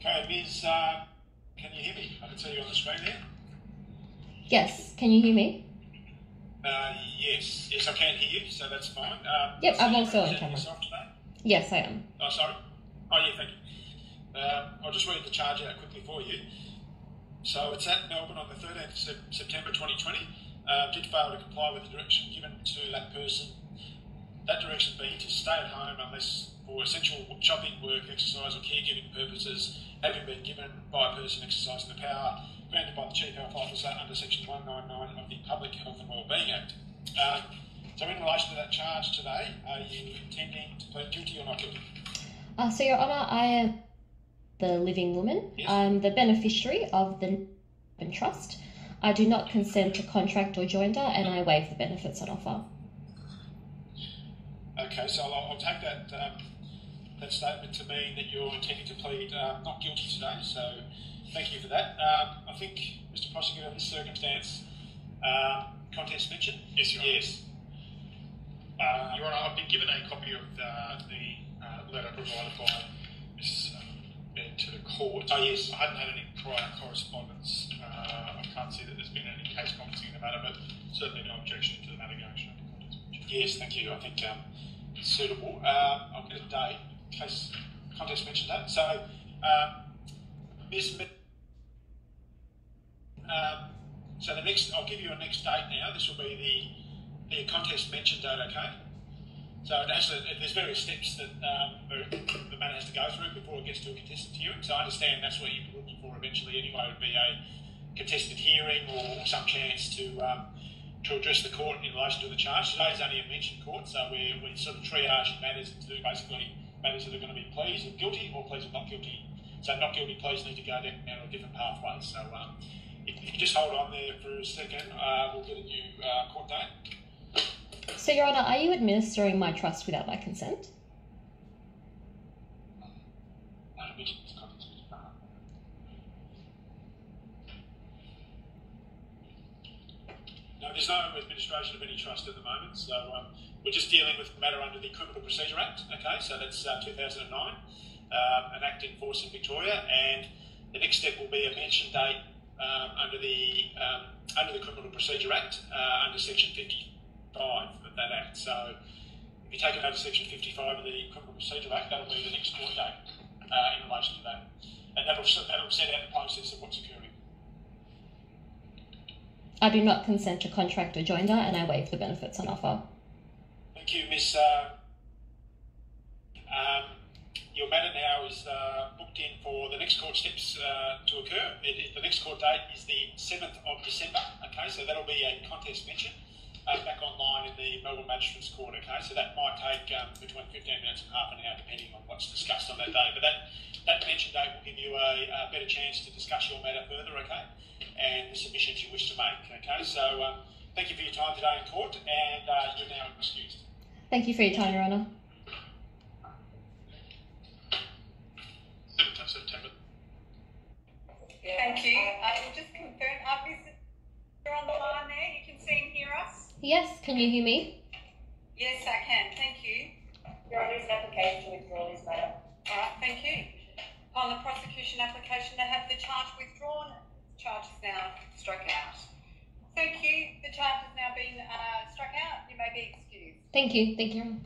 Okay, Ms. Uh, can you hear me? I can see you on the screen there. Yes, can you hear me? Uh, yes, yes, I can hear you, so that's fine. Um, Yep, so I'm also on camera. today? Yes, I am. Oh, sorry. Oh, yeah, thank you. Um, I'll just read the charge out quickly for you. So it's at Melbourne on the 13th of September 2020. Um, did fail to comply with the direction given to that person. That direction being to stay at home unless for essential shopping, work, exercise, or caregiving purposes, having been given by a person exercising the power granted by the Chief Health Officer under Section 199 of the Public Health and Wellbeing Act. Um, so, in relation to that charge today, are you intending to plead guilty or not guilty? Uh, so, Your Honour, I am the living woman. Yes. I'm the beneficiary of the Trust. I do not consent to contract or joinder, and I waive the benefits on offer. Okay, so I'll, I'll take that um, that statement to mean that you're intending to plead uh, not guilty today. So thank you for that. Um, I think, Mr. Prosecutor, in this circumstance, um, contest mention. Yes, Your Honour. Yes. Uh, Your Honour, I've been given a copy of uh, the uh, letter provided by Ms. Bed to the court. Oh, yes. I hadn't had any prior correspondence. Uh, I can't see that there's been any case conferencing in the matter, but certainly no objection to the matter going straight to contest. Yes, thank you. I think um, it's suitable. Um, I'll get a date, case contest mentioned that. So, um, Ms. Mi- um, so the next, I'll give you a next date now. This will be the the contest mentioned date. Okay. So actually, there's various steps that um, the matter has to go through before it gets to a contested hearing. So I understand that's what you're looking for eventually. Anyway, would be a contested hearing or some chance to um, to address the court in relation to the charge. Today is only a mentioned court, so we're, we're sort of triaging matters into basically matters that are going to be pleas of guilty or pleas of not guilty. So not guilty pleas need to go down a different pathway. So um, if, if you just hold on there for a second, uh, we'll get a new uh, court date. So, Your Honour, are you administering my trust without my consent? Uh, we No, there's no administration of any trust at the moment, so um, we're just dealing with the matter under the Criminal Procedure Act. Okay, so that's uh, 2009, um, an act in force in Victoria, and the next step will be a mention date um, under the um, under the Criminal Procedure Act uh, under Section 55 of that act. So if you take it over Section 55 of the Criminal Procedure Act, that'll be the next court date uh, in relation to that, and that'll that'll set out the process of what's occurring. I do not consent to contract or joinder, and I waive the benefits on offer. Thank you, Miss. Uh, um, your matter now is uh, booked in for the next court steps uh, to occur. It, it- the next court date is the 7th of December. Okay, so that'll be a contest mention uh, back online in the Melbourne Magistrates Court. Okay, so that might take um, between 15 minutes and half an hour, depending on what's discussed on that day. But that that mention date will give you a, a better chance to discuss your matter further. Okay, and the submissions you wish to make. Okay, so um, thank you for your time today in court, and uh, you're now excused. Thank you for your time, Your Honour. 7th of September. Thank you. Uh, we'll just confirm, uh, Miss, you're on the line there. You can see and hear us. Yes, can you hear me? Yes, I can. Thank you. Your Honour, is an application to withdraw this matter. All right. Thank you. Upon the prosecution application to have the charge withdrawn, charge is now struck out. Thank you. The charge has now been uh, struck out. You may be excused. Thank you. Thank you.